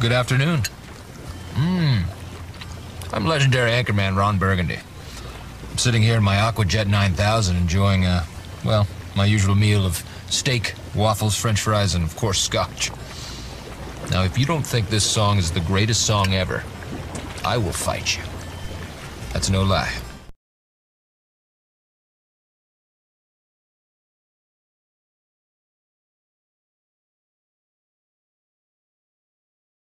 Good afternoon. Hmm. I'm legendary anchorman Ron Burgundy. I'm sitting here in my Aquajet 9000 enjoying, uh, well, my usual meal of steak, waffles, french fries, and of course scotch. Now, if you don't think this song is the greatest song ever, I will fight you. That's no lie.